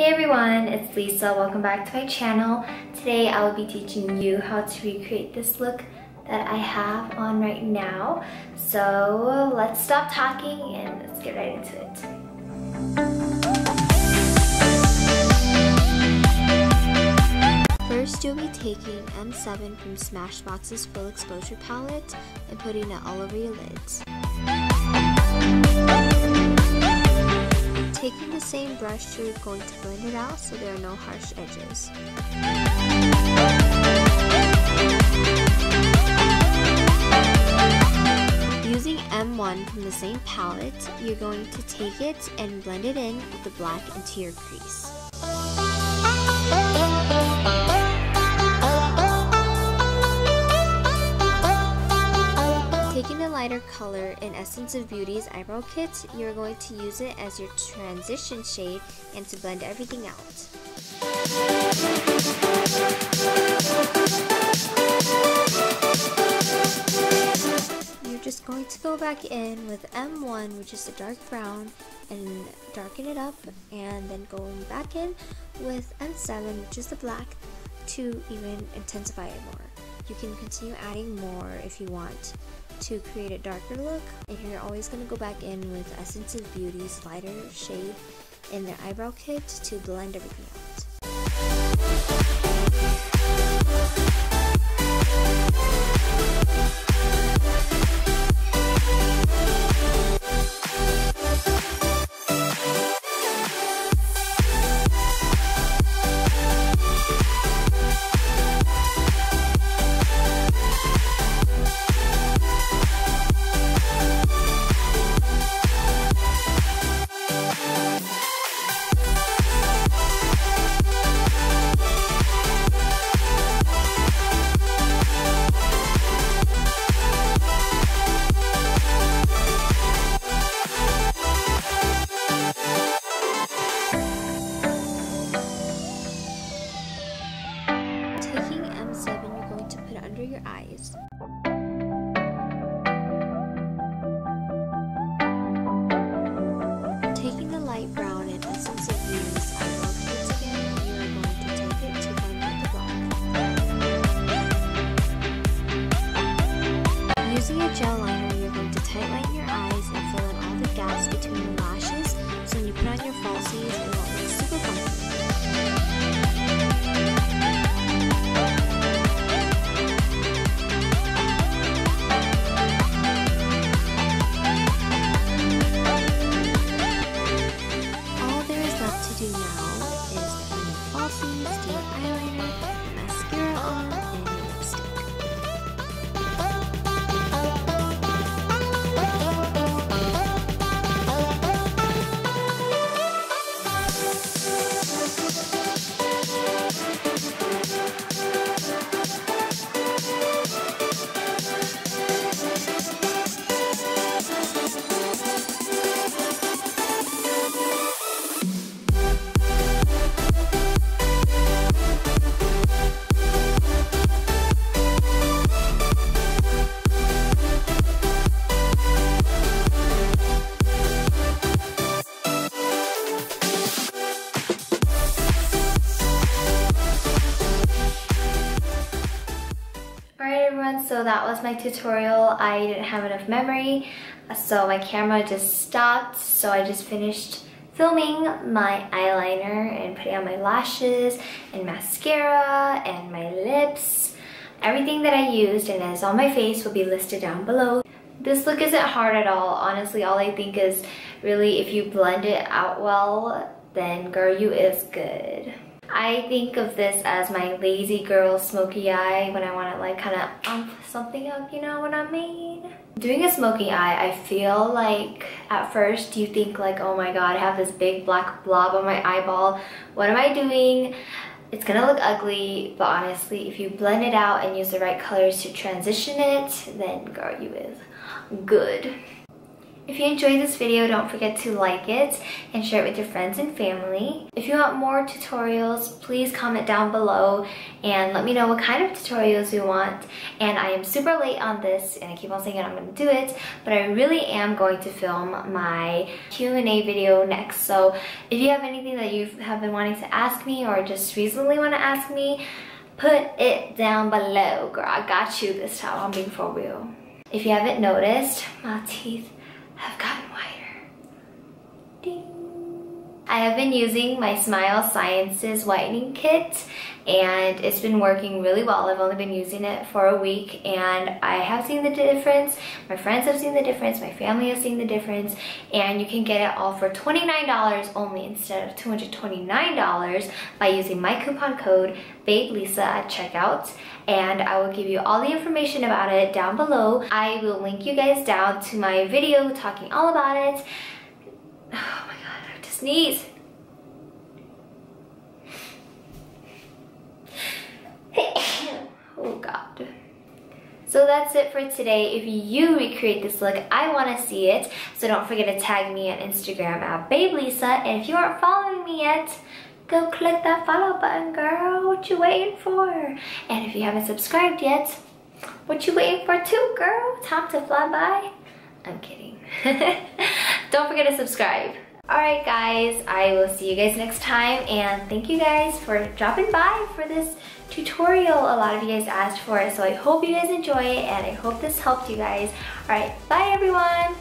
Hey everyone, it's Lisa. Welcome back to my channel. Today I will be teaching you how to recreate this look that I have on right now. So let's stop talking and let's get right into it. First, you'll be taking M7 from Smashbox's Full Exposure Palette and putting it all over your lids. Taking the same brush, you're going to blend it out so there are no harsh edges. Using M1 from the same palette, you're going to take it and blend it in with the black into your crease. Of Beauty's eyebrow kit, you're going to use it as your transition shade and to blend everything out. You're just going to go back in with M1, which is the dark brown, and darken it up, and then going back in with M7, which is the black, to even intensify it more. You can continue adding more if you want to create a darker look. And you're always going to go back in with Essence of Beauty's lighter shade in their eyebrow kit to blend everything out. Taking M7, you're going to put it under your eyes. So that was my tutorial. I didn't have enough memory, so my camera just stopped. So I just finished filming my eyeliner and putting on my lashes and mascara and my lips. Everything that I used and is on my face will be listed down below. This look isn't hard at all. Honestly, all I think is really if you blend it out well, then girl, you is good. I think of this as my lazy girl smoky eye when I want to like kind of ump something up, you know what I mean? Doing a smoky eye, I feel like at first you think like, oh my god, I have this big black blob on my eyeball. What am I doing? It's gonna look ugly, but honestly, if you blend it out and use the right colors to transition it, then girl, you is good. If you enjoyed this video, don't forget to like it and share it with your friends and family. If you want more tutorials, please comment down below and let me know what kind of tutorials you want. And I am super late on this and I keep on saying I'm going to do it, but I really am going to film my Q&A video next. So if you have anything that you have been wanting to ask me or just recently want to ask me, put it down below, girl. I got you this time. I'm being for real. If you haven't noticed, my teeth I have been using my Smile Sciences whitening kit and it's been working really well. I've only been using it for a week and I have seen the difference. My friends have seen the difference. My family has seen the difference and you can get it all for $29 only instead of $229 by using my coupon code BabeLisa at checkout and I will give you all the information about it down below. I will link you guys down to my video talking all about it. Oh my god, I have to sneeze. oh god. So that's it for today. If you recreate this look, I want to see it. So don't forget to tag me on Instagram at BabeLisa. And if you aren't following me yet, go click that follow button, girl. What you waiting for? And if you haven't subscribed yet, what you waiting for too, girl? Time to fly by? I'm kidding. Don't forget to subscribe. Alright guys, I will see you guys next time and thank you guys for dropping by for this tutorial. A lot of you guys asked for it, so I hope you guys enjoy it and I hope this helped you guys. Alright, bye everyone!